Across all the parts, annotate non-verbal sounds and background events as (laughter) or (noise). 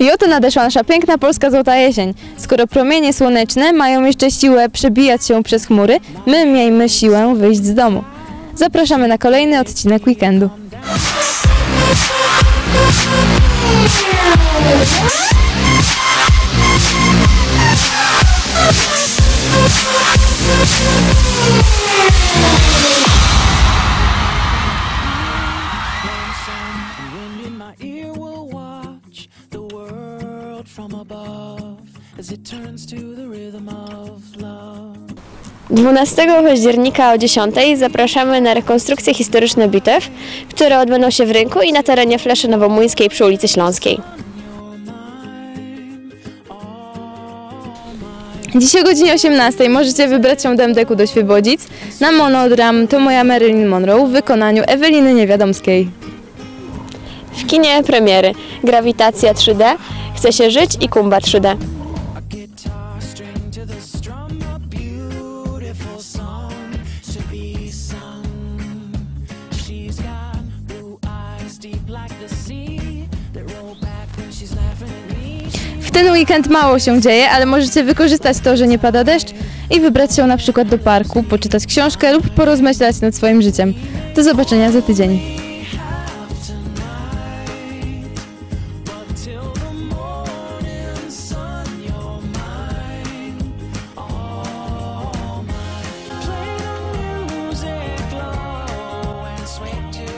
I oto nadeszła nasza piękna polska złota jesień. Skoro promienie słoneczne mają jeszcze siłę przebijać się przez chmury, my miejmy siłę wyjść z domu. Zapraszamy na kolejny odcinek weekendu. From above as it turns to the rhythm of love. 12 października o 10 zapraszamy na rekonstrukcje historyczne bitew, które odbędą się w rynku i na terenie Fleszy Nowomłyńskiej przy ulicy Śląskiej. Dziś o godzinie 18 możecie wybrać się do MDK do Świebodzic na monodram To moja Marilyn Monroe w wykonaniu Eweliny Niewiadomskiej. W kinie premiery Grawitacja 3D, Chce się żyć i Kumba 3D. A guitar string to the strum, a beautiful song to be sung. She's got blue eyes deep like the sea that roll back when she's laughing at me. W ten weekend mało się dzieje, ale możecie wykorzystać to, że nie pada deszcz i wybrać się na przykład do parku, poczytać książkę lub porozmyślać nad swoim życiem. Do zobaczenia za tydzień.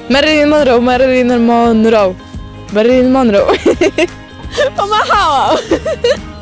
Marilyn Monroe, Marilyn Monroe. Marilyn Monroe. (laughs) Pomachałam. (laughs)